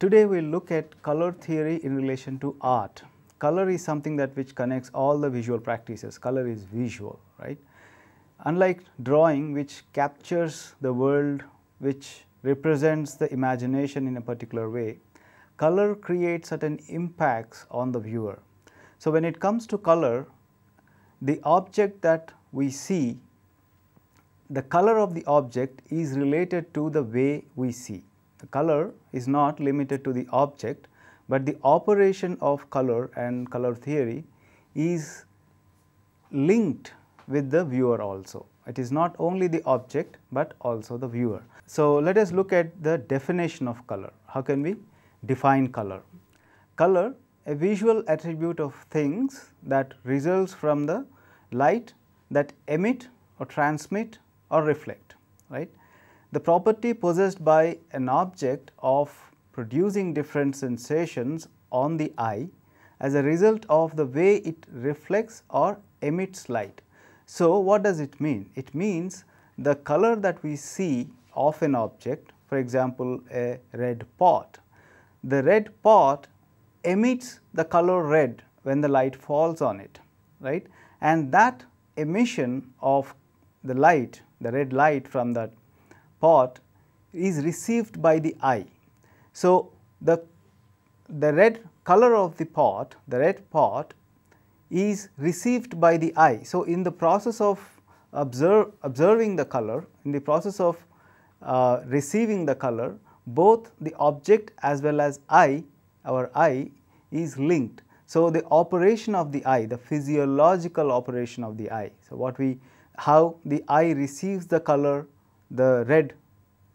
Today we will look at color theory in relation to art. Color is something that which connects all the visual practices. Color is visual, right? Unlike drawing which captures the world, which represents the imagination in a particular way, color creates certain impacts on the viewer. So, when it comes to color, the object that we see, the color of the object is related to the way we see. The color is not limited to the object, but the operation of color and color theory is linked with the viewer also. It is not only the object, but also the viewer. So, let us look at the definition of color. How can we define color? Color, a visual attribute of things that results from the light that emit or transmit or reflect, right. The property possessed by an object of producing different sensations on the eye as a result of the way it reflects or emits light. So, what does it mean? It means the color that we see of an object, for example, a red pot. The red pot emits the color red when the light falls on it, right? And that emission of the light, the red light from that pot is received by the eye. So, the, the red color of the pot, the red pot is received by the eye. So, in the process of observe, observing the color, in the process of uh, receiving the color, both the object as well as eye, our eye is linked. So, the operation of the eye, the physiological operation of the eye. So, what we how the eye receives the color the red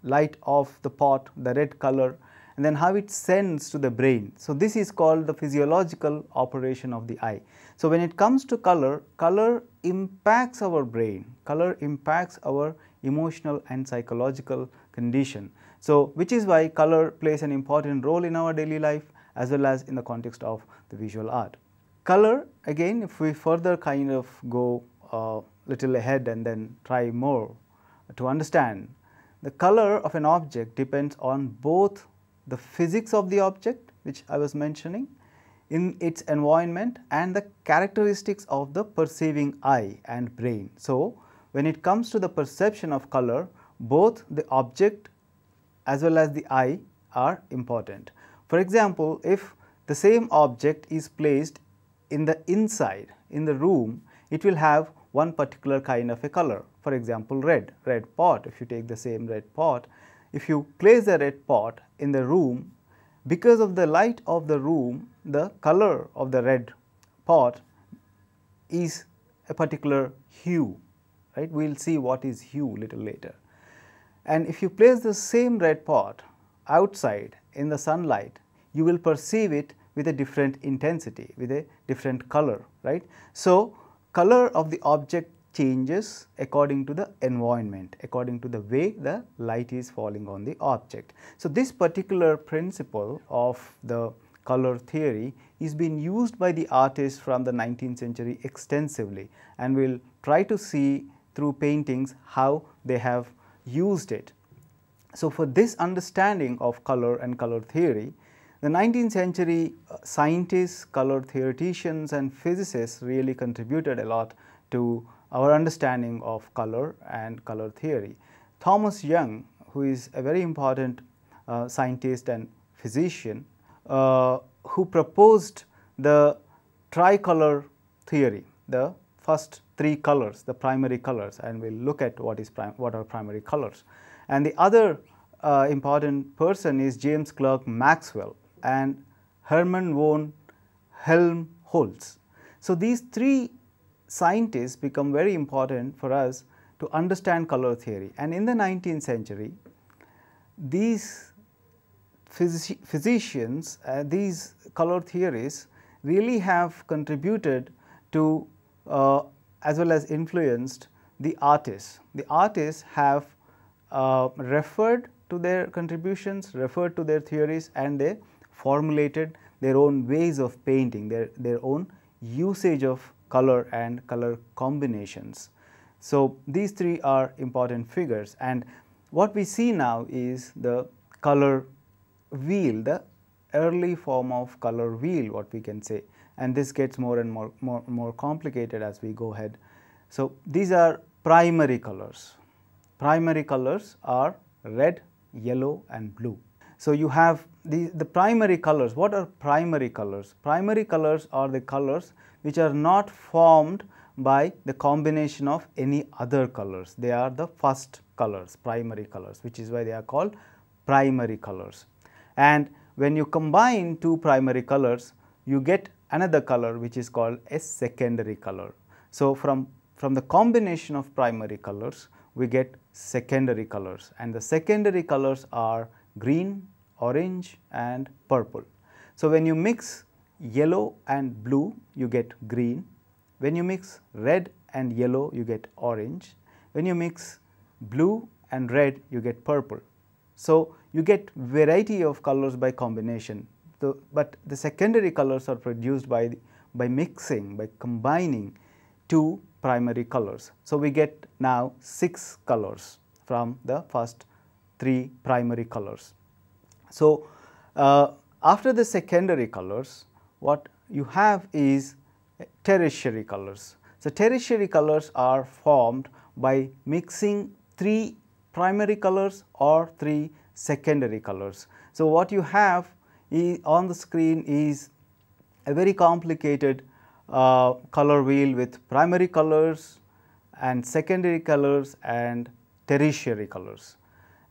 light of the pot, the red color and then how it sends to the brain. So, this is called the physiological operation of the eye. So, when it comes to color, color impacts our brain, color impacts our emotional and psychological condition. So, which is why color plays an important role in our daily life as well as in the context of the visual art. Color again if we further kind of go a uh, little ahead and then try more to understand the color of an object depends on both the physics of the object which I was mentioning in its environment and the characteristics of the perceiving eye and brain. So, when it comes to the perception of color both the object as well as the eye are important. For example, if the same object is placed in the inside in the room it will have one particular kind of a color. For example, red, red pot, if you take the same red pot, if you place the red pot in the room, because of the light of the room, the color of the red pot is a particular hue, right. We will see what is hue little later. And if you place the same red pot outside in the sunlight, you will perceive it with a different intensity, with a different color, right. So, color of the object changes according to the environment, according to the way the light is falling on the object. So, this particular principle of the color theory is being used by the artists from the 19th century extensively and we will try to see through paintings how they have used it. So, for this understanding of color and color theory, the 19th century uh, scientists, color theoreticians and physicists really contributed a lot to our understanding of color and color theory. Thomas Young, who is a very important uh, scientist and physician, uh, who proposed the tricolor theory, the first three colors, the primary colors and we will look at what is what are primary colors. And the other uh, important person is James Clerk Maxwell, and Hermann von Helmholtz. So, these three scientists become very important for us to understand color theory and in the 19th century these physi physicians, uh, these color theories really have contributed to uh, as well as influenced the artists. The artists have uh, referred to their contributions, referred to their theories and they formulated their own ways of painting, their, their own usage of color and color combinations. So, these three are important figures and what we see now is the color wheel, the early form of color wheel what we can say and this gets more and more, more, more complicated as we go ahead. So, these are primary colors. Primary colors are red, yellow and blue. So, you have the, the primary colors. What are primary colors? Primary colors are the colors which are not formed by the combination of any other colors. They are the first colors, primary colors, which is why they are called primary colors. And when you combine two primary colors, you get another color which is called a secondary color. So, from, from the combination of primary colors, we get secondary colors and the secondary colors are green, orange and purple. So, when you mix yellow and blue, you get green. When you mix red and yellow, you get orange. When you mix blue and red, you get purple. So, you get variety of colors by combination, so, but the secondary colors are produced by, by mixing, by combining two primary colors. So, we get now 6 colors from the first 3 primary colors. So, uh, after the secondary colors, what you have is tertiary colors. So, tertiary colors are formed by mixing 3 primary colors or 3 secondary colors. So, what you have on the screen is a very complicated uh, color wheel with primary colors and secondary colors and tertiary colors.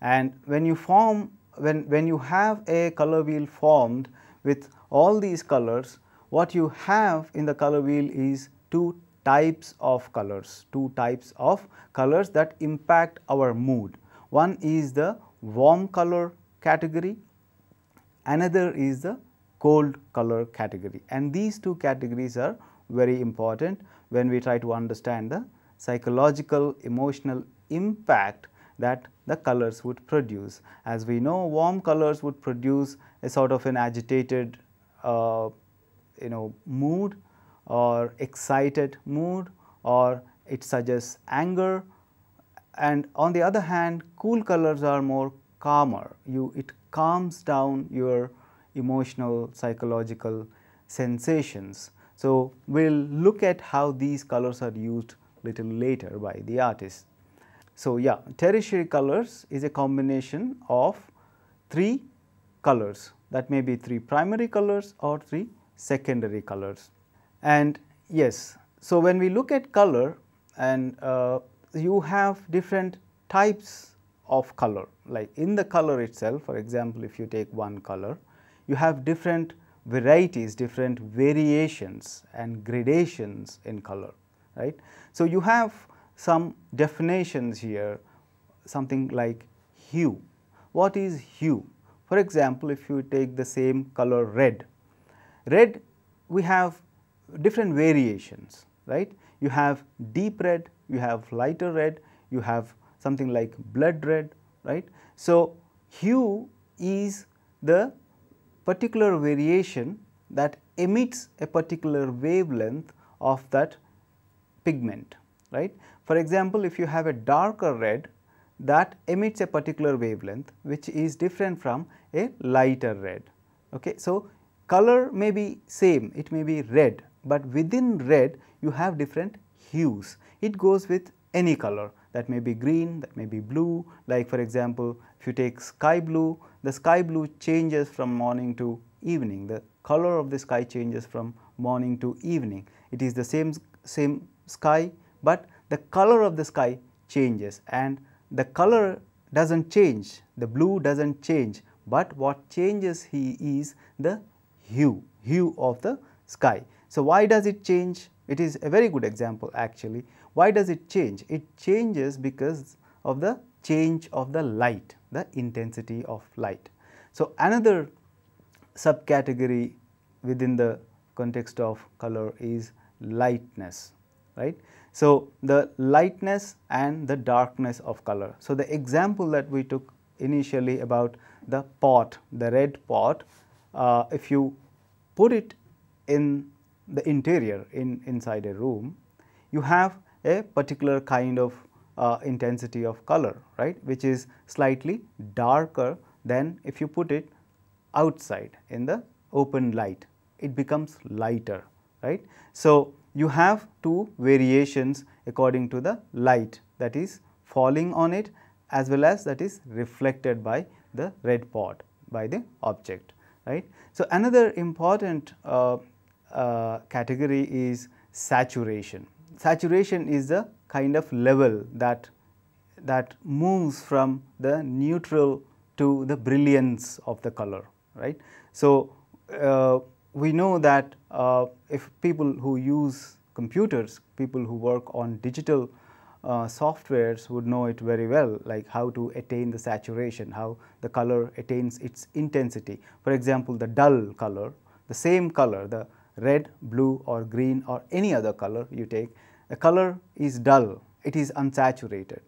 And when you form, when, when you have a color wheel formed with all these colors, what you have in the color wheel is two types of colors, two types of colors that impact our mood. One is the warm color category, another is the cold color category and these two categories are very important when we try to understand the psychological emotional impact that the colors would produce. As we know warm colors would produce a sort of an agitated uh, you know mood or excited mood or it suggests anger and on the other hand cool colors are more calmer you it calms down your emotional psychological sensations. So, we will look at how these colors are used little later by the artist. So, yeah tertiary colors is a combination of three colors that may be three primary colors or three secondary colors. And yes, so when we look at color and uh, you have different types of color like in the color itself for example, if you take one color you have different varieties, different variations and gradations in color right. So, you have some definitions here something like hue. What is hue? For example, if you take the same color red, red we have different variations right. You have deep red, you have lighter red, you have something like blood red right. So, hue is the particular variation that emits a particular wavelength of that pigment right. For example, if you have a darker red that emits a particular wavelength which is different from a lighter red. Okay. So, color may be same it may be red, but within red you have different hues it goes with any color that may be green, that may be blue like for example, if you take sky blue, the sky blue changes from morning to evening, the color of the sky changes from morning to evening. It is the same, same sky, but the color of the sky changes and the color does not change, the blue does not change, but what changes he is the hue, hue of the sky. So, why does it change? It is a very good example actually. Why does it change? It changes because of the change of the light, the intensity of light. So, another subcategory within the context of color is lightness, right. So, the lightness and the darkness of color. So, the example that we took initially about the pot, the red pot, uh, if you put it in the interior in inside a room, you have a particular kind of uh, intensity of color right which is slightly darker than if you put it outside in the open light, it becomes lighter, right. So, you have two variations according to the light that is falling on it as well as that is reflected by the red pot by the object, right. So, another important uh, uh, category is saturation. Saturation is the kind of level that that moves from the neutral to the brilliance of the color, right. So, uh, we know that uh, if people who use computers, people who work on digital uh, softwares would know it very well like how to attain the saturation, how the color attains its intensity. For example, the dull color, the same color, the red, blue or green or any other color you take, a color is dull, it is unsaturated,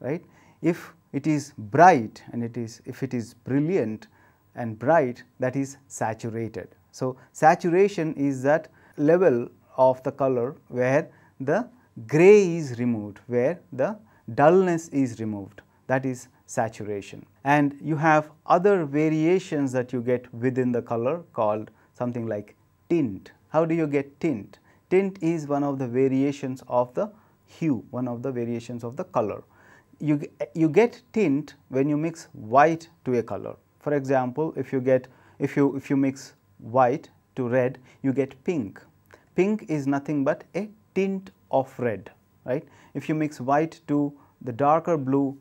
right. If it is bright and it is, if it is brilliant and bright that is saturated. So, saturation is that level of the color where the gray is removed, where the dullness is removed that is saturation. And you have other variations that you get within the color called something like tint. How do you get tint? Tint is one of the variations of the hue, one of the variations of the color. You, you get tint when you mix white to a color. For example, if you get if you if you mix white to red, you get pink. Pink is nothing but a tint of red, right. If you mix white to the darker blue,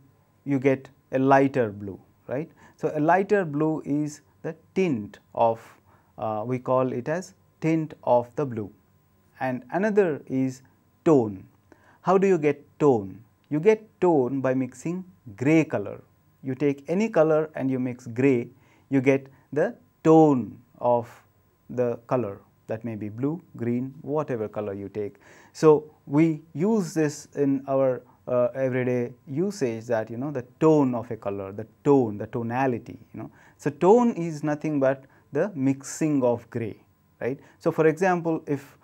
you get a lighter blue, right. So, a lighter blue is the tint of uh, we call it as tint of the blue and another is tone. How do you get tone? You get tone by mixing gray color. You take any color and you mix gray, you get the tone of the color that may be blue, green, whatever color you take. So, we use this in our uh, everyday usage that you know the tone of a color, the tone, the tonality you know. So, tone is nothing but the mixing of gray right. So, for example, if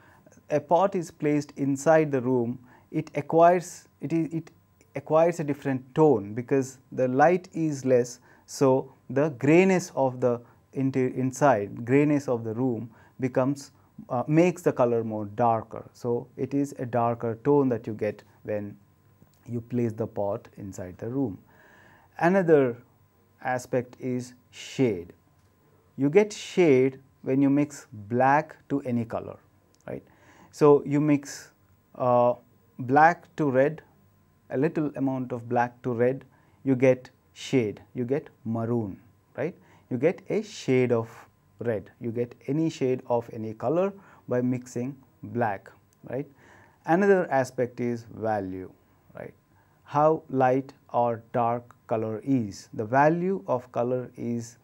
a pot is placed inside the room, it acquires it is it acquires a different tone because the light is less. So, the grayness of the inside grayness of the room becomes uh, makes the color more darker. So, it is a darker tone that you get when you place the pot inside the room. Another aspect is shade. You get shade when you mix black to any color, right. So, you mix uh, black to red, a little amount of black to red, you get shade, you get maroon, right. You get a shade of red, you get any shade of any color by mixing black, right. Another aspect is value, right. How light or dark color is. The value of color is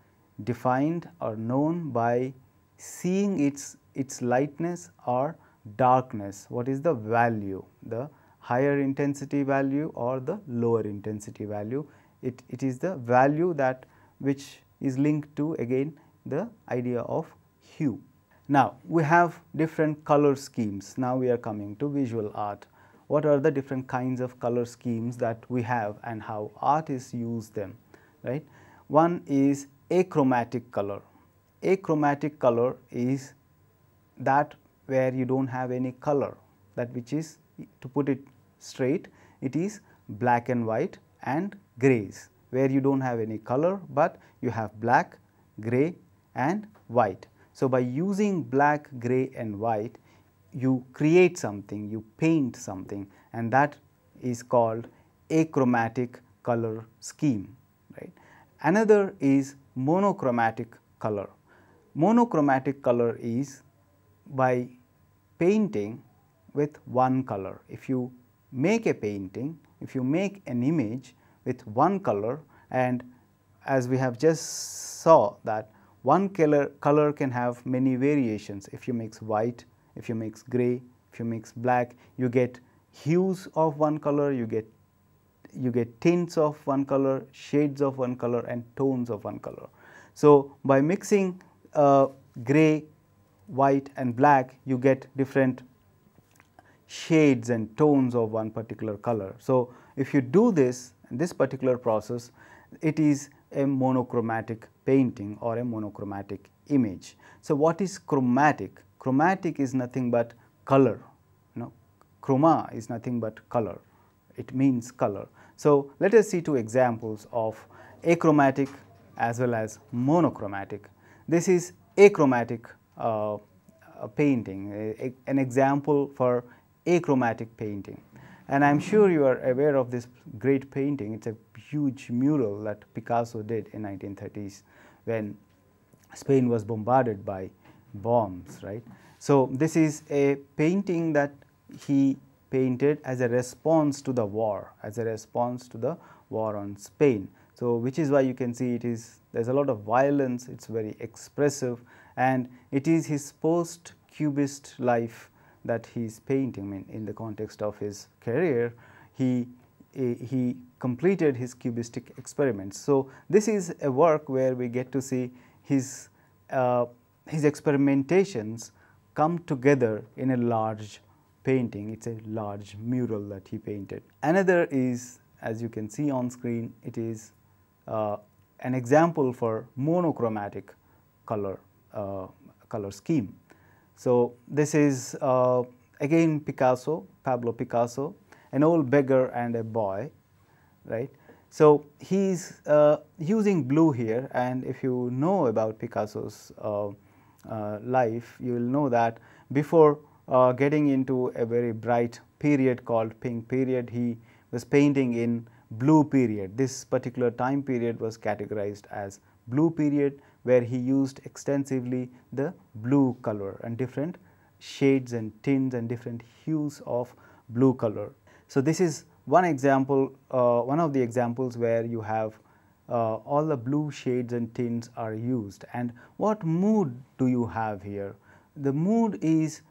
defined or known by seeing its, its lightness or darkness, what is the value, the higher intensity value or the lower intensity value. It, it is the value that which is linked to again the idea of hue. Now, we have different color schemes. Now, we are coming to visual art. What are the different kinds of color schemes that we have and how artists use them, right? One is achromatic color achromatic color is that where you do not have any color that which is to put it straight it is black and white and grays where you do not have any color, but you have black, gray and white. So, by using black, gray and white you create something, you paint something and that is called achromatic color scheme. Right. Another is monochromatic color monochromatic color is by painting with one color. If you make a painting, if you make an image with one color and as we have just saw that one color, color can have many variations. If you mix white, if you mix gray, if you mix black, you get hues of one color, you get you get tints of one color, shades of one color and tones of one color. So, by mixing uh, gray, white and black you get different shades and tones of one particular color. So, if you do this this particular process it is a monochromatic painting or a monochromatic image. So, what is chromatic? Chromatic is nothing but color, you know, chroma is nothing but color, it means color. So, let us see two examples of achromatic as well as monochromatic. This is achromatic uh, painting, a, a, an example for achromatic painting. And I am sure you are aware of this great painting. It's a huge mural that Picasso did in 1930s when Spain was bombarded by bombs, right. So, this is a painting that he painted as a response to the war, as a response to the war on Spain. So, which is why you can see it is there is a lot of violence, it is very expressive and it is his post cubist life that he is painting in, in the context of his career. He, he completed his cubistic experiments. So, this is a work where we get to see his, uh, his experimentations come together in a large painting. It is a large mural that he painted. Another is as you can see on screen, it is uh, an example for monochromatic color, uh, color scheme. So, this is uh, again Picasso, Pablo Picasso, an old beggar and a boy, right. So, he is uh, using blue here and if you know about Picasso's uh, uh, life, you will know that before uh, getting into a very bright period called pink period, he was painting in blue period. This particular time period was categorized as blue period where he used extensively the blue color and different shades and tints and different hues of blue color. So, this is one example, uh, one of the examples where you have uh, all the blue shades and tints are used and what mood do you have here? The mood is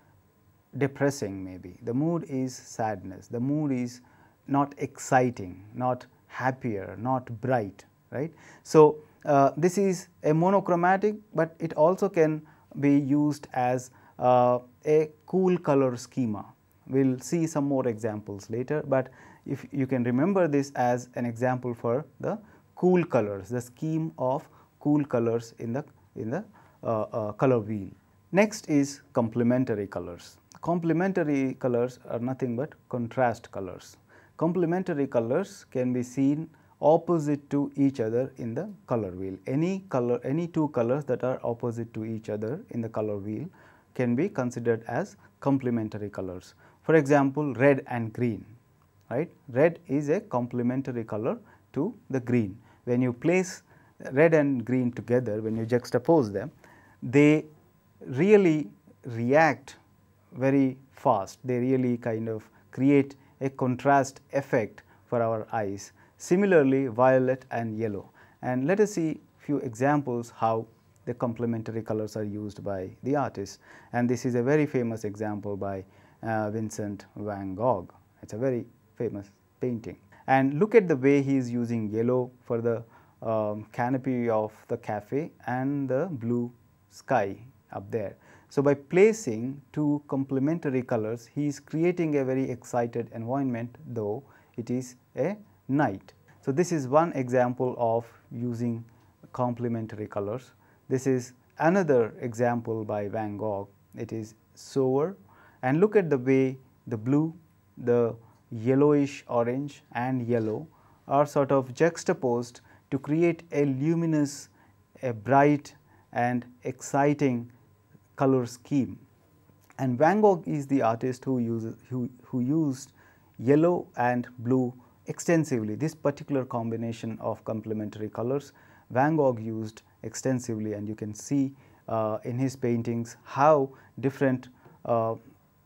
depressing maybe, the mood is sadness, the mood is not exciting, not happier, not bright, right. So, uh, this is a monochromatic, but it also can be used as uh, a cool color schema. We will see some more examples later, but if you can remember this as an example for the cool colors, the scheme of cool colors in the in the uh, uh color wheel. Next is complementary colors. Complementary colors are nothing but contrast colors. Complementary colors can be seen opposite to each other in the color wheel. Any color, any two colors that are opposite to each other in the color wheel can be considered as complementary colors. For example, red and green, right? Red is a complementary color to the green. When you place red and green together, when you juxtapose them, they really react very fast. They really kind of create a contrast effect for our eyes. Similarly, violet and yellow and let us see few examples how the complementary colors are used by the artist and this is a very famous example by uh, Vincent van Gogh. It is a very famous painting and look at the way he is using yellow for the um, canopy of the cafe and the blue sky up there. So, by placing two complementary colors, he is creating a very excited environment though it is a night. So, this is one example of using complementary colors. This is another example by Van Gogh, it is sober and look at the way the blue, the yellowish orange and yellow are sort of juxtaposed to create a luminous, a bright and exciting color scheme. And Van Gogh is the artist who uses who, who used yellow and blue extensively. This particular combination of complementary colors Van Gogh used extensively and you can see uh, in his paintings how different uh,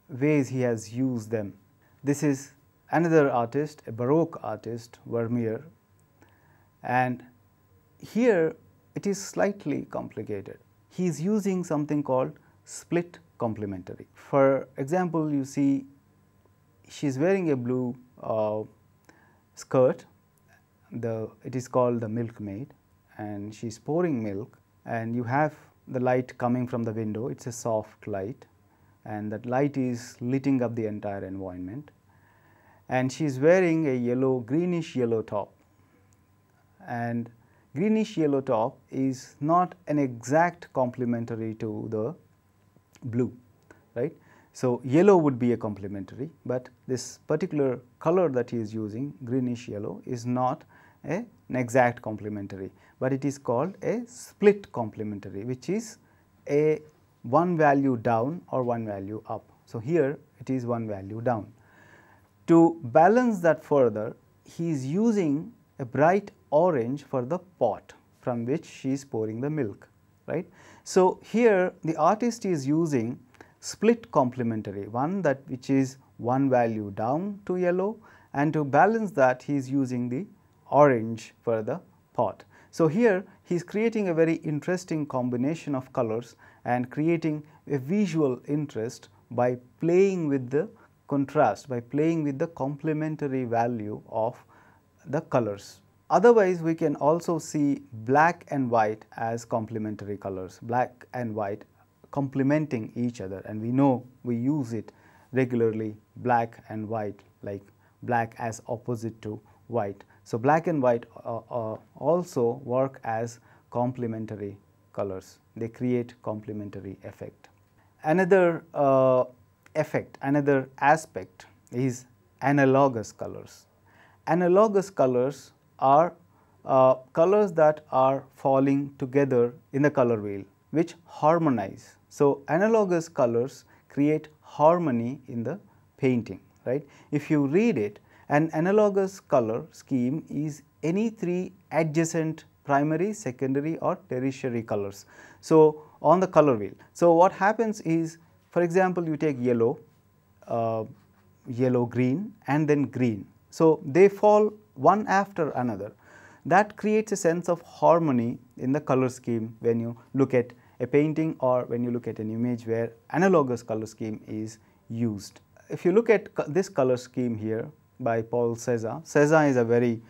ways he has used them. This is another artist, a Baroque artist, Vermeer and here it is slightly complicated. He is using something called split complementary. For example, you see she is wearing a blue uh, skirt, the it is called the milkmaid and she is pouring milk and you have the light coming from the window, it is a soft light and that light is lighting up the entire environment. And she is wearing a yellow greenish yellow top. And greenish yellow top is not an exact complementary to the blue, right. So, yellow would be a complementary, but this particular color that he is using greenish yellow is not a, an exact complementary, but it is called a split complementary which is a one value down or one value up. So, here it is one value down. To balance that further, he is using a bright orange for the pot from which she is pouring the milk, right. So, here the artist is using split complementary, one that which is one value down to yellow and to balance that he is using the orange for the pot. So, here he is creating a very interesting combination of colors and creating a visual interest by playing with the contrast, by playing with the complementary value of the colors. Otherwise, we can also see black and white as complementary colors, black and white complementing each other and we know we use it regularly black and white like black as opposite to white. So, black and white uh, uh, also work as complementary colors, they create complementary effect. Another uh, effect, another aspect is analogous colors. Analogous colors are uh, colors that are falling together in the color wheel which harmonize so, analogous colors create harmony in the painting, right. If you read it, an analogous color scheme is any three adjacent primary, secondary or tertiary colors. So, on the color wheel. So, what happens is for example, you take yellow, uh, yellow green and then green. So, they fall one after another that creates a sense of harmony in the color scheme when you look at a painting or when you look at an image where analogous color scheme is used. If you look at this color scheme here by Paul Cézanne, Cézanne is a very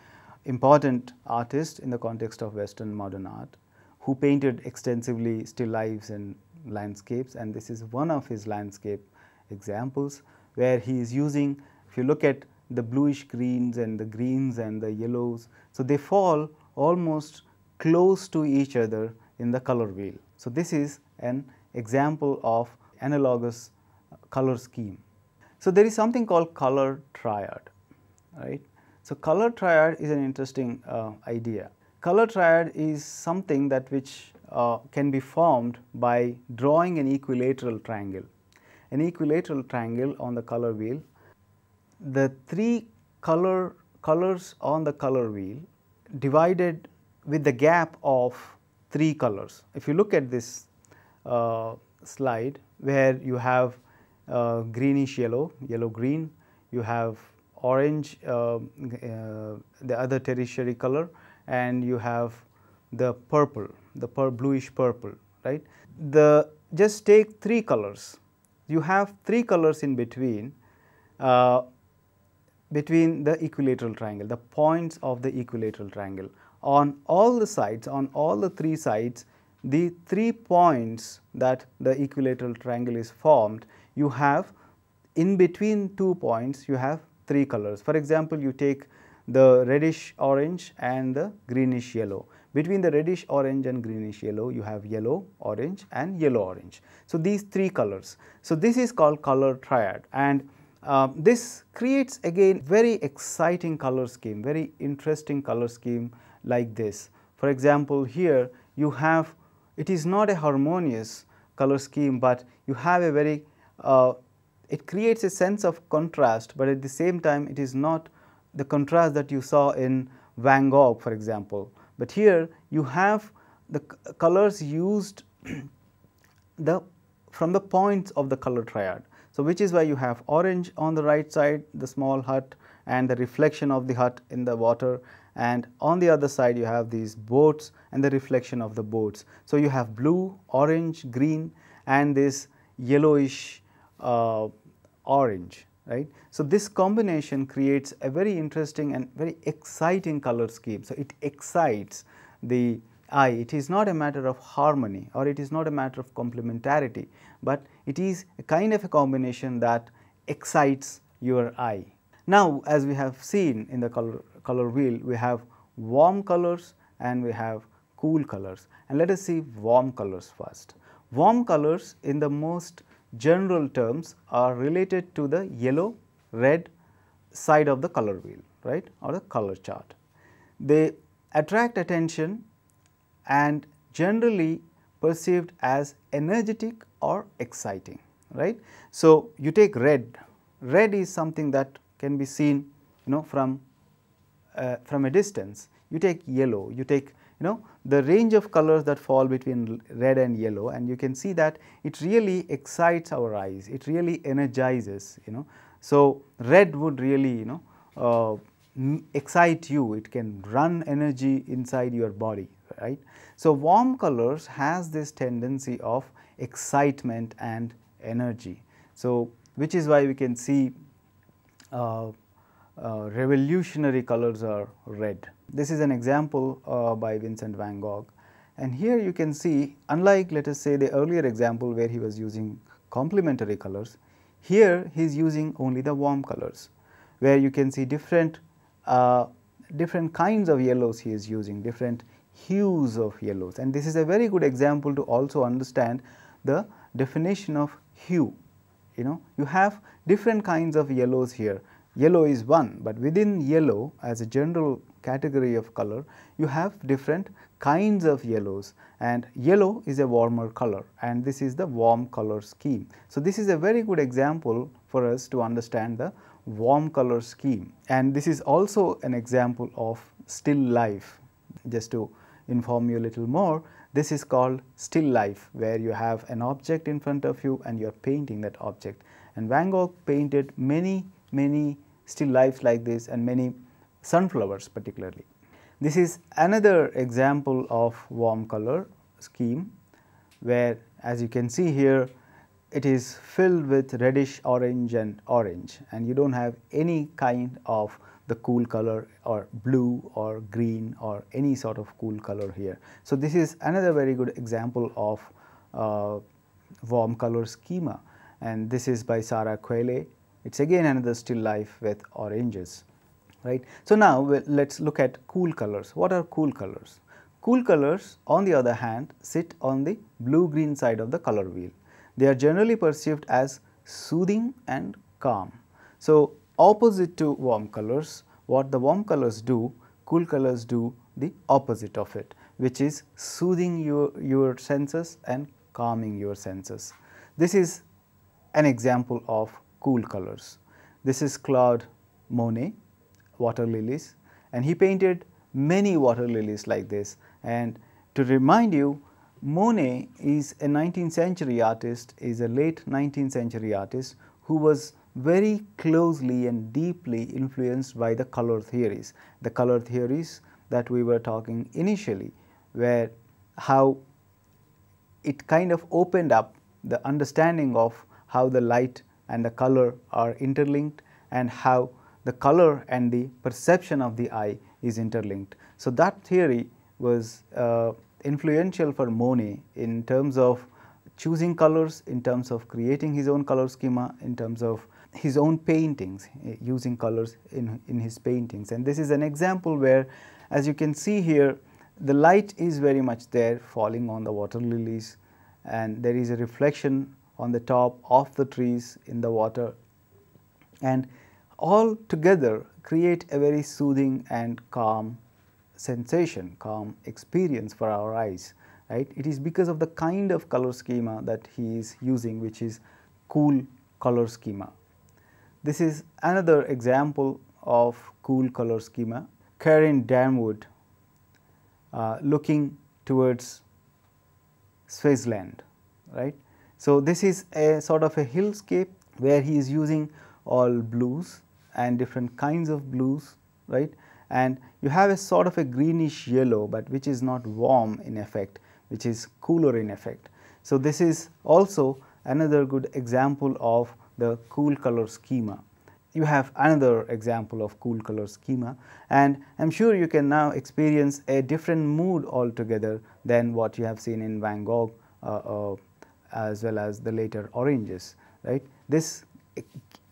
important artist in the context of western modern art who painted extensively still lifes and landscapes and this is one of his landscape examples where he is using if you look at the bluish greens and the greens and the yellows. So, they fall almost close to each other in the color wheel. So, this is an example of analogous color scheme. So, there is something called color triad, right. So, color triad is an interesting uh, idea. Color triad is something that which uh, can be formed by drawing an equilateral triangle. An equilateral triangle on the color wheel, the three color colors on the color wheel divided with the gap of three colors. If you look at this uh, slide where you have uh, greenish yellow, yellow green, you have orange, uh, uh the other tertiary color and you have the purple, the pur bluish purple, right. The just take three colors, you have three colors in between uh, between the equilateral triangle, the points of the equilateral triangle on all the sides, on all the three sides, the three points that the equilateral triangle is formed, you have in between two points you have three colors. For example, you take the reddish orange and the greenish yellow. Between the reddish orange and greenish yellow, you have yellow, orange and yellow orange. So, these three colors. So, this is called color triad and uh, this creates again very exciting color scheme, very interesting color scheme like this. For example, here you have it is not a harmonious color scheme, but you have a very uh, it creates a sense of contrast, but at the same time it is not the contrast that you saw in Van Gogh for example. But here you have the colors used the from the points of the color triad. So, which is why you have orange on the right side the small hut and the reflection of the hut in the water and on the other side you have these boats and the reflection of the boats. So, you have blue, orange, green and this yellowish uh, orange right. So, this combination creates a very interesting and very exciting color scheme. So, it excites the eye, it is not a matter of harmony or it is not a matter of complementarity, but it is a kind of a combination that excites your eye. Now, as we have seen in the color color wheel, we have warm colors and we have cool colors. And let us see warm colors first. Warm colors in the most general terms are related to the yellow, red side of the color wheel, right, or the color chart. They attract attention and generally perceived as energetic or exciting, right. So, you take red, red is something that can be seen you know from uh, from a distance. You take yellow, you take you know the range of colors that fall between red and yellow and you can see that it really excites our eyes, it really energizes you know. So, red would really you know uh, excite you, it can run energy inside your body right. So, warm colors has this tendency of excitement and energy. So, which is why we can see uh, uh, revolutionary colors are red. This is an example uh, by Vincent van Gogh and here you can see unlike let us say the earlier example where he was using complementary colors, here he is using only the warm colors where you can see different uh, different kinds of yellows he is using, different hues of yellows and this is a very good example to also understand the definition of hue. You know you have different kinds of yellows here yellow is one, but within yellow as a general category of color, you have different kinds of yellows and yellow is a warmer color and this is the warm color scheme. So, this is a very good example for us to understand the warm color scheme and this is also an example of still life. Just to inform you a little more, this is called still life where you have an object in front of you and you are painting that object and Van Gogh painted many many still lifes like this and many sunflowers particularly. This is another example of warm color scheme where as you can see here it is filled with reddish orange and orange and you do not have any kind of the cool color or blue or green or any sort of cool color here. So, this is another very good example of uh, warm color schema and this is by Sarah Quayle it is again another still life with oranges, right. So, now let us look at cool colors. What are cool colors? Cool colors on the other hand sit on the blue green side of the color wheel. They are generally perceived as soothing and calm. So, opposite to warm colors, what the warm colors do, cool colors do the opposite of it, which is soothing your, your senses and calming your senses. This is an example of cool colors. This is Claude Monet, water lilies and he painted many water lilies like this and to remind you Monet is a 19th century artist, is a late 19th century artist who was very closely and deeply influenced by the color theories. The color theories that we were talking initially where how it kind of opened up the understanding of how the light and the color are interlinked and how the color and the perception of the eye is interlinked. So, that theory was uh, influential for Monet in terms of choosing colors, in terms of creating his own color schema, in terms of his own paintings, eh, using colors in, in his paintings. And this is an example where as you can see here, the light is very much there falling on the water lilies and there is a reflection on the top of the trees in the water and all together create a very soothing and calm sensation, calm experience for our eyes, right. It is because of the kind of color schema that he is using which is cool color schema. This is another example of cool color schema. Karen Darnwood uh, looking towards Switzerland, right. So, this is a sort of a hillscape where he is using all blues and different kinds of blues right and you have a sort of a greenish yellow, but which is not warm in effect which is cooler in effect. So, this is also another good example of the cool color schema. You have another example of cool color schema and I am sure you can now experience a different mood altogether than what you have seen in Van Gogh uh, uh, as well as the later oranges, right. This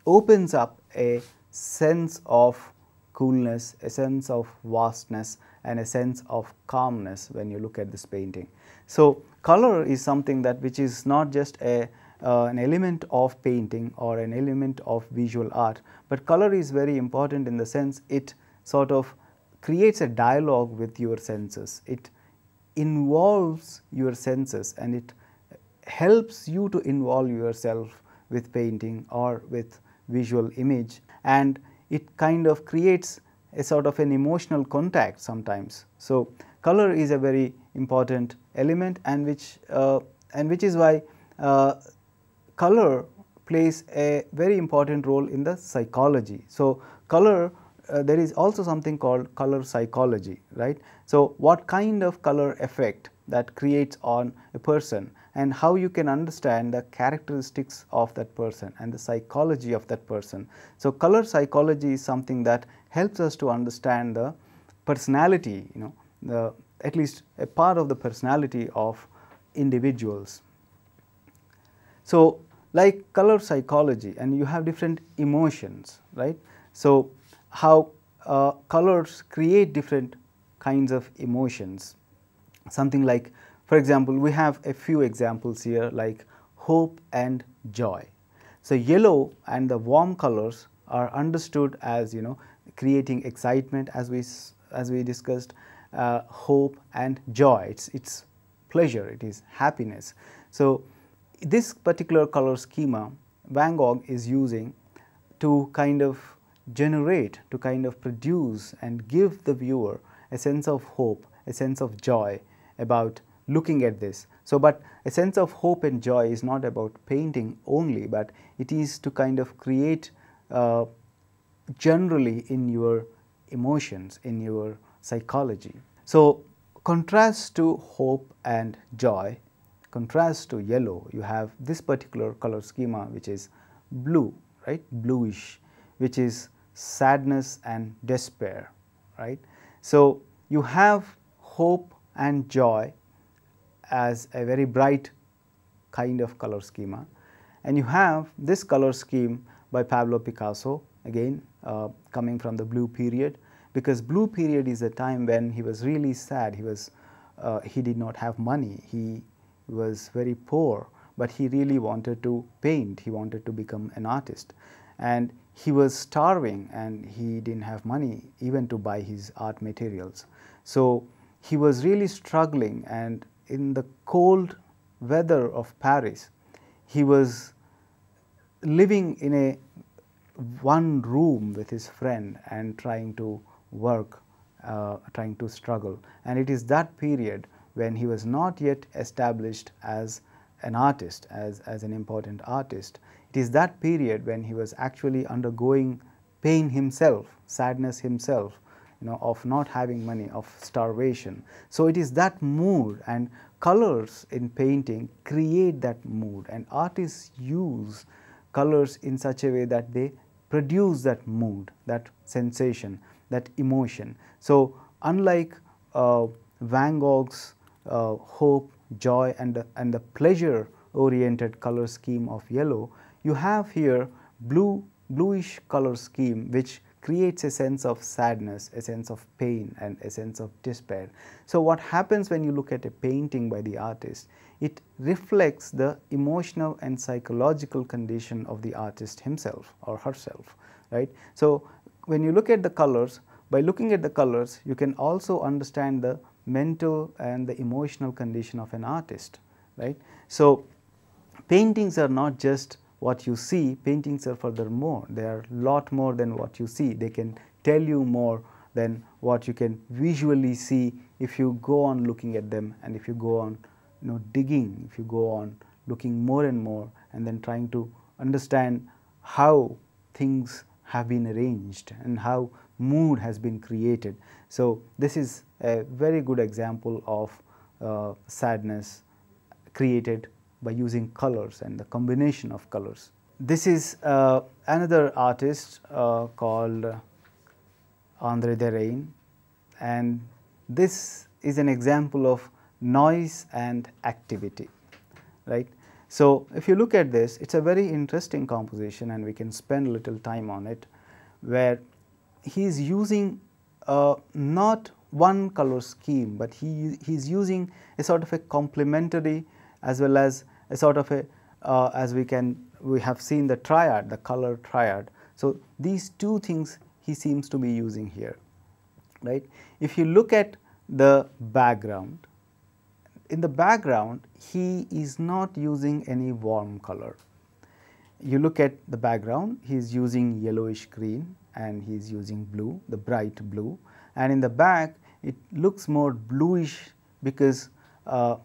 opens up a sense of coolness, a sense of vastness and a sense of calmness when you look at this painting. So, color is something that which is not just a uh, an element of painting or an element of visual art, but color is very important in the sense it sort of creates a dialogue with your senses. It involves your senses and it helps you to involve yourself with painting or with visual image and it kind of creates a sort of an emotional contact sometimes. So, color is a very important element and which uh, and which is why uh, color plays a very important role in the psychology. So, color uh, there is also something called color psychology right. So, what kind of color effect that creates on a person and how you can understand the characteristics of that person and the psychology of that person. So, color psychology is something that helps us to understand the personality you know the at least a part of the personality of individuals. So, like color psychology and you have different emotions right. So, how uh, colors create different kinds of emotions something like for example, we have a few examples here like hope and joy. So, yellow and the warm colors are understood as you know creating excitement as we as we discussed uh, hope and joy it's it's pleasure it is happiness so this particular color schema van gogh is using to kind of generate to kind of produce and give the viewer a sense of hope a sense of joy about looking at this. So, but a sense of hope and joy is not about painting only, but it is to kind of create uh, generally in your emotions, in your psychology. So, contrast to hope and joy, contrast to yellow, you have this particular color schema which is blue, right, bluish, which is sadness and despair, right. So, you have hope and joy as a very bright kind of color schema. And you have this color scheme by Pablo Picasso again uh, coming from the blue period because blue period is a time when he was really sad, he was uh, he did not have money, he was very poor, but he really wanted to paint, he wanted to become an artist and he was starving and he didn't have money even to buy his art materials. So, he was really struggling and in the cold weather of Paris, he was living in a one room with his friend and trying to work, uh, trying to struggle. And it is that period when he was not yet established as an artist, as, as an important artist. It is that period when he was actually undergoing pain himself, sadness himself, you know of not having money of starvation. So, it is that mood and colors in painting create that mood and artists use colors in such a way that they produce that mood, that sensation, that emotion. So, unlike uh, Van Gogh's uh, hope, joy and and the pleasure oriented color scheme of yellow, you have here blue bluish color scheme which creates a sense of sadness, a sense of pain and a sense of despair. So, what happens when you look at a painting by the artist? It reflects the emotional and psychological condition of the artist himself or herself, right. So, when you look at the colors, by looking at the colors, you can also understand the mental and the emotional condition of an artist, right. So, paintings are not just what you see, paintings are furthermore, they are lot more than what you see. They can tell you more than what you can visually see if you go on looking at them and if you go on you know digging, if you go on looking more and more and then trying to understand how things have been arranged and how mood has been created. So, this is a very good example of uh, sadness created by using colors and the combination of colors. This is uh, another artist uh, called Andre Derain and this is an example of noise and activity, right. So, if you look at this, it is a very interesting composition and we can spend a little time on it, where he is using uh, not one color scheme, but he he's using a sort of a complementary as well as a sort of a uh, as we can we have seen the triad, the color triad. So, these two things he seems to be using here, right. If you look at the background, in the background he is not using any warm color. You look at the background, he is using yellowish green and he is using blue, the bright blue and in the back it looks more bluish because uh,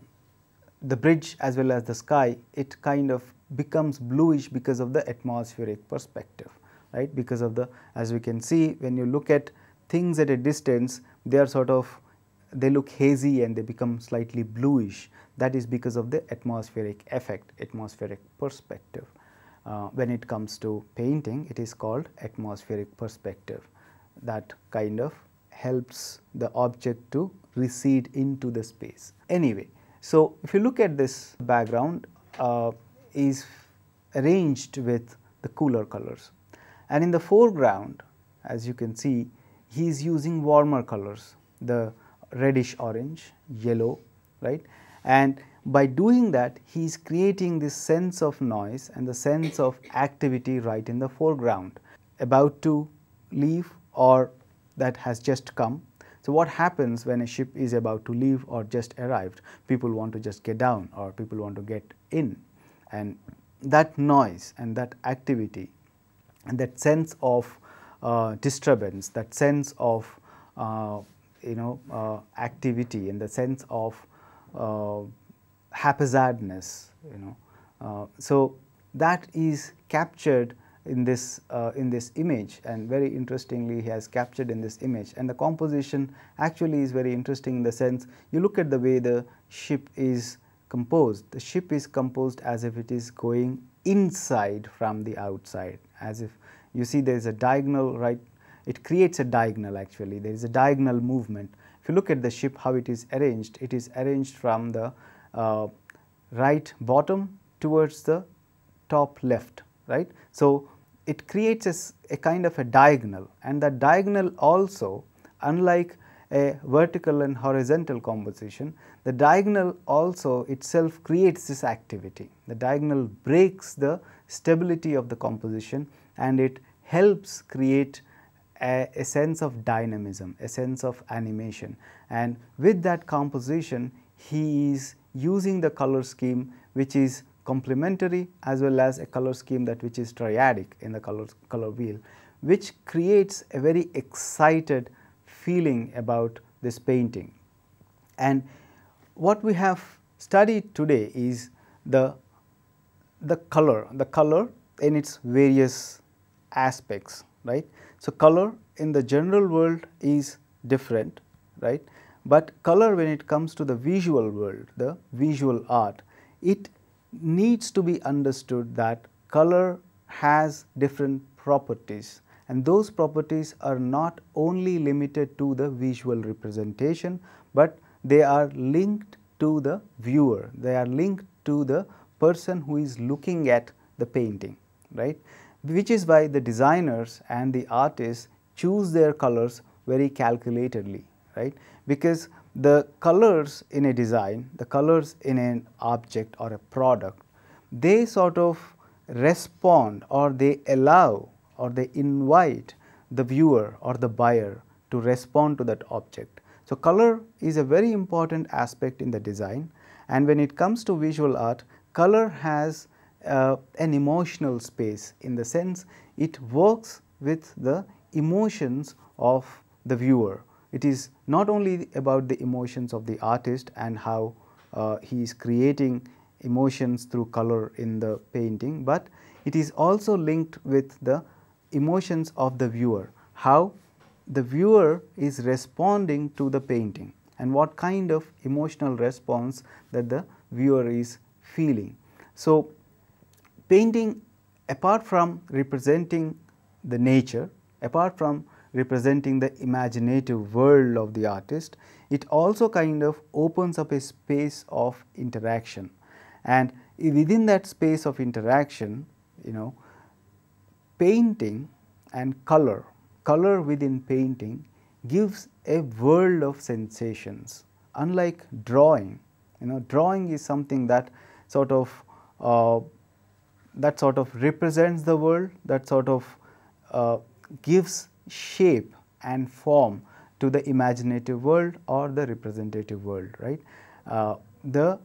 the bridge as well as the sky it kind of becomes bluish because of the atmospheric perspective right? Because of the as we can see when you look at things at a distance they are sort of they look hazy and they become slightly bluish. That is because of the atmospheric effect atmospheric perspective. Uh, when it comes to painting it is called atmospheric perspective. That kind of helps the object to recede into the space. Anyway so if you look at this background uh, is arranged with the cooler colors and in the foreground as you can see he is using warmer colors the reddish orange, yellow right and by doing that he is creating this sense of noise and the sense of activity right in the foreground about to leave or that has just come. So, what happens when a ship is about to leave or just arrived? People want to just get down or people want to get in and that noise and that activity and that sense of uh, disturbance, that sense of uh, you know uh, activity and the sense of uh, haphazardness you know. Uh, so, that is captured in this uh, in this image. And very interestingly he has captured in this image. And the composition actually is very interesting in the sense you look at the way the ship is composed. The ship is composed as if it is going inside from the outside as if you see there is a diagonal right? It creates a diagonal actually. There is a diagonal movement. If you look at the ship how it is arranged it is arranged from the uh, right bottom towards the top left right? So it creates a, a, kind of a diagonal and that diagonal also unlike a vertical and horizontal composition, the diagonal also itself creates this activity. The diagonal breaks the stability of the composition and it helps create a, a, sense of dynamism, a sense of animation and with that composition he is using the color scheme which is complementary as well as a color scheme that which is triadic in the color, color wheel which creates a very excited feeling about this painting. And what we have studied today is the, the color, the color in its various aspects, right. So, color in the general world is different, right, but color when it comes to the visual world, the visual art, it needs to be understood that color has different properties and those properties are not only limited to the visual representation, but they are linked to the viewer, they are linked to the person who is looking at the painting, right. Which is why the designers and the artists choose their colors very calculatedly, right, because the colors in a design, the colors in an object or a product, they sort of respond or they allow or they invite the viewer or the buyer to respond to that object. So, color is a very important aspect in the design and when it comes to visual art, color has uh, an emotional space in the sense it works with the emotions of the viewer it is not only about the emotions of the artist and how uh, he is creating emotions through color in the painting, but it is also linked with the emotions of the viewer, how the viewer is responding to the painting and what kind of emotional response that the viewer is feeling. So, painting apart from representing the nature, apart from representing the imaginative world of the artist, it also kind of opens up a space of interaction. And within that space of interaction, you know, painting and color, color within painting gives a world of sensations. Unlike drawing, you know, drawing is something that sort of uh, that sort of represents the world, that sort of uh, gives shape and form to the imaginative world or the representative world, right. Uh, the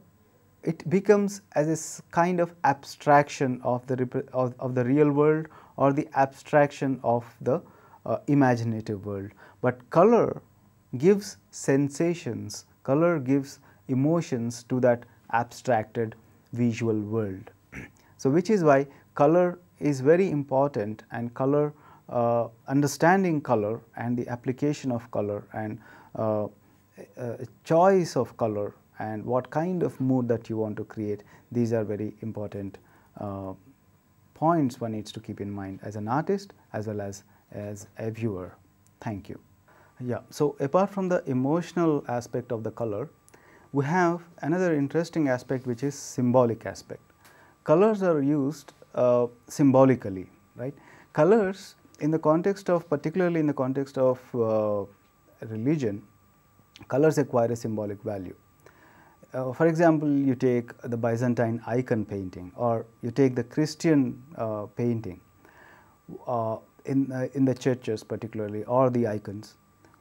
it becomes as a kind of abstraction of the of, of, the real world or the abstraction of the uh, imaginative world. But color gives sensations, color gives emotions to that abstracted visual world. so, which is why color is very important and color uh, understanding color and the application of color and uh, choice of color and what kind of mood that you want to create these are very important uh, points one needs to keep in mind as an artist as well as as a viewer. Thank you. Yeah, so apart from the emotional aspect of the color, we have another interesting aspect which is symbolic aspect. Colors are used uh, symbolically, right. Colors in the context of particularly in the context of uh, religion, colors acquire a symbolic value. Uh, for example, you take the Byzantine icon painting or you take the Christian uh, painting uh, in, uh, in the churches particularly or the icons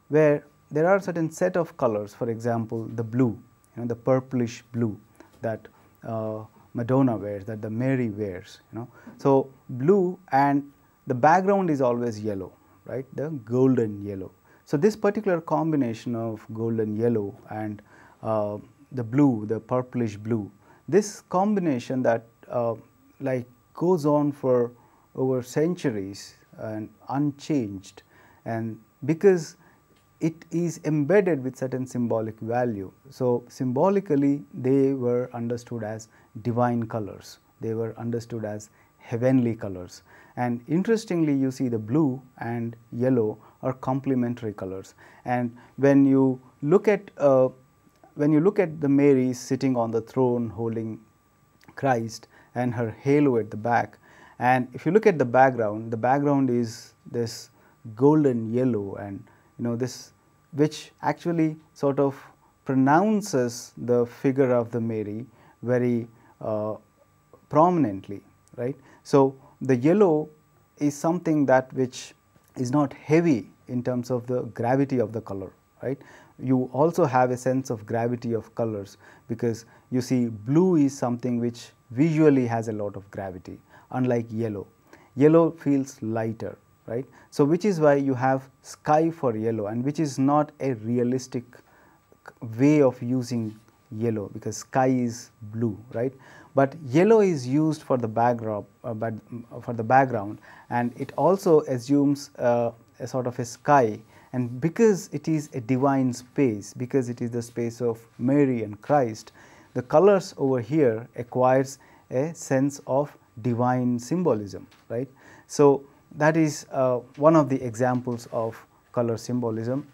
where there are certain set of colors for example, the blue you know the purplish blue that uh, Madonna wears that the Mary wears you know. So, blue and the background is always yellow right the golden yellow. So, this particular combination of golden yellow and uh, the blue the purplish blue this combination that uh, like goes on for over centuries and unchanged and because it is embedded with certain symbolic value. So, symbolically they were understood as divine colors, they were understood as heavenly colors and interestingly you see the blue and yellow are complementary colors and when you look at uh, when you look at the Mary sitting on the throne holding Christ and her halo at the back and if you look at the background, the background is this golden yellow and you know this which actually sort of pronounces the figure of the Mary very uh, prominently, right. So, the yellow is something that which is not heavy in terms of the gravity of the color, right. You also have a sense of gravity of colors because you see blue is something which visually has a lot of gravity unlike yellow. Yellow feels lighter, right. So, which is why you have sky for yellow and which is not a realistic way of using yellow because sky is blue, right. But yellow is used for the backdrop, uh, for the background and it also assumes uh, a sort of a sky and because it is a divine space, because it is the space of Mary and Christ, the colors over here acquires a sense of divine symbolism, right. So, that is uh, one of the examples of color symbolism.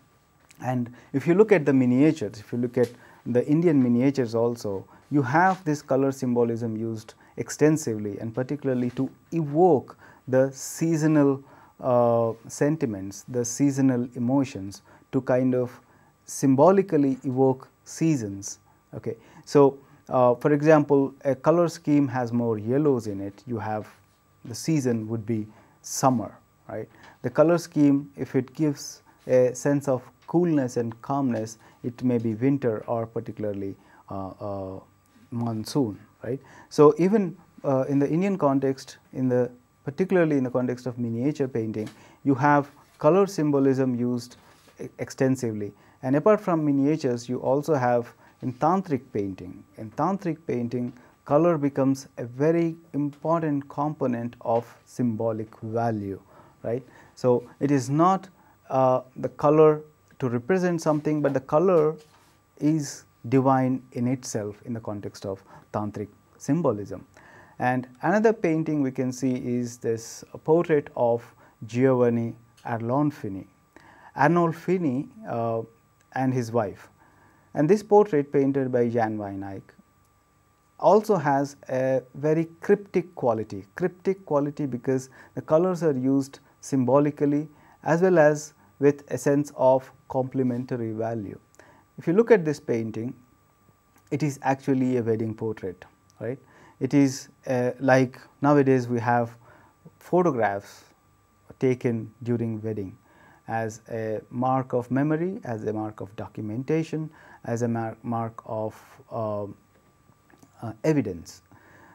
And if you look at the miniatures, if you look at the Indian miniatures also, you have this color symbolism used extensively and particularly to evoke the seasonal uh, sentiments, the seasonal emotions to kind of symbolically evoke seasons. Okay. So, uh, for example, a color scheme has more yellows in it, you have the season would be summer, right. The color scheme if it gives a sense of coolness and calmness, it may be winter or particularly uh, uh, monsoon, right. So, even uh, in the Indian context, in the particularly in the context of miniature painting, you have color symbolism used extensively and apart from miniatures, you also have in tantric painting. In tantric painting, color becomes a very important component of symbolic value, right. So, it is not uh, the color to represent something, but the color is divine in itself in the context of tantric symbolism. And another painting we can see is this portrait of Giovanni Arnolfini. Arnolfini uh, and his wife and this portrait painted by Jan van Eyck also has a very cryptic quality, cryptic quality because the colors are used symbolically as well as with a sense of complementary value. If you look at this painting, it is actually a wedding portrait, right. It is uh, like nowadays we have photographs taken during wedding as a mark of memory, as a mark of documentation, as a mar mark of uh, uh, evidence.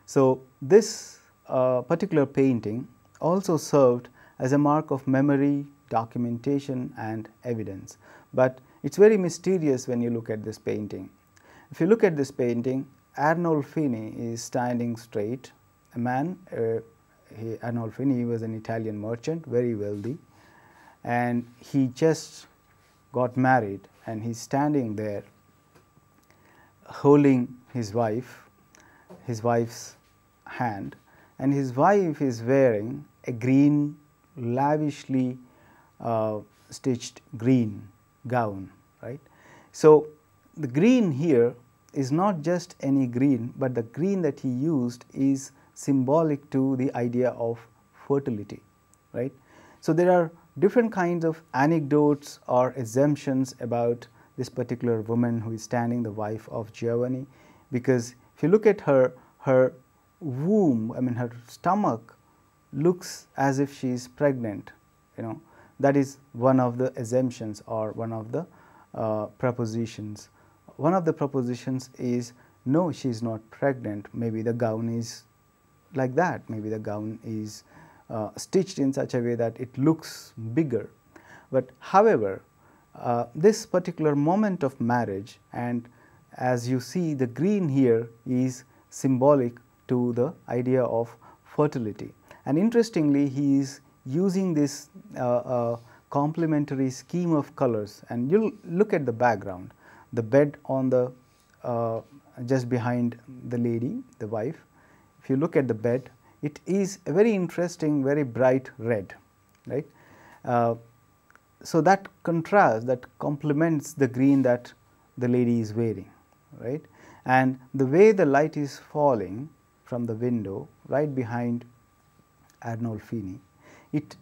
So, this uh, particular painting also served as a mark of memory, documentation and evidence, but it is very mysterious when you look at this painting. If you look at this painting, Arnold Arnolfini is standing straight, a man, uh, he, Arnolfini was an Italian merchant, very wealthy and he just got married and he's standing there holding his wife, his wife's hand and his wife is wearing a green lavishly uh, stitched green gown, right. So, the green here is not just any green, but the green that he used is symbolic to the idea of fertility, right. So, there are different kinds of anecdotes or assumptions about this particular woman who is standing the wife of Giovanni because if you look at her, her womb, I mean her stomach looks as if she is pregnant, you know that is one of the assumptions or one of the uh, propositions. One of the propositions is no she is not pregnant, maybe the gown is like that, maybe the gown is uh, stitched in such a way that it looks bigger. But however, uh, this particular moment of marriage and as you see the green here is symbolic to the idea of fertility. And interestingly, he is using this uh, uh, complementary scheme of colors and you look at the background, the bed on the uh, just behind the lady, the wife. If you look at the bed, it is a very interesting, very bright red, right. Uh, so, that contrast that complements the green that the lady is wearing, right. And the way the light is falling from the window right behind Arnolfini, it,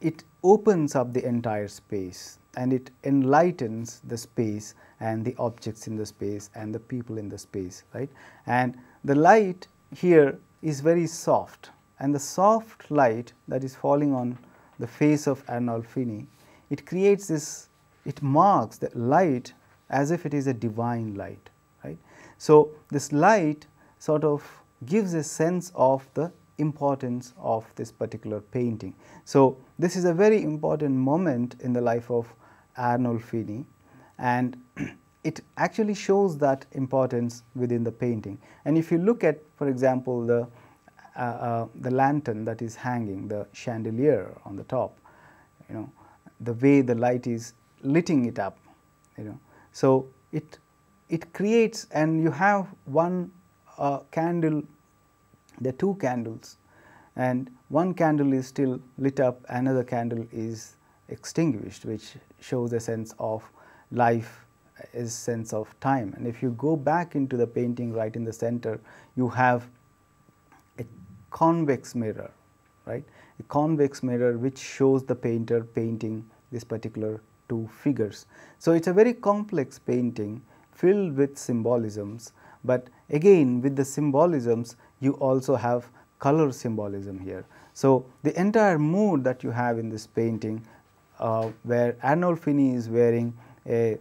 it opens up the entire space and it enlightens the space and the objects in the space and the people in the space, right. And the light here is very soft and the soft light that is falling on the face of Arnolfini, it creates this, it marks the light as if it is a divine light, right. So, this light sort of gives a sense of the importance of this particular painting. So, this is a very important moment in the life of Arnolfini and it actually shows that importance within the painting. And if you look at for example, the, uh, uh, the lantern that is hanging, the chandelier on the top, you know, the way the light is lighting it up, you know. So, it, it creates and you have one uh, candle, the two candles and one candle is still lit up, another candle is extinguished which shows a sense of life is sense of time. And if you go back into the painting right in the center, you have a convex mirror, right? A convex mirror which shows the painter painting this particular two figures. So, it is a very complex painting filled with symbolisms, but again with the symbolisms you also have color symbolism here. So, the entire mood that you have in this painting uh, where Arnolfini is wearing a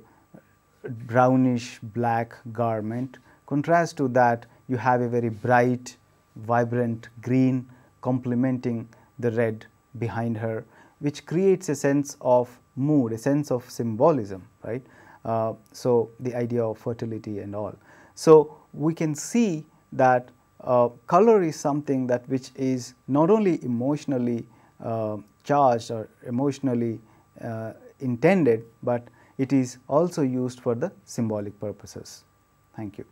brownish black garment. Contrast to that you have a very bright vibrant green complementing the red behind her which creates a sense of mood, a sense of symbolism, right. Uh, so, the idea of fertility and all. So, we can see that uh, color is something that which is not only emotionally uh, charged or emotionally uh, intended, but it is also used for the symbolic purposes. Thank you.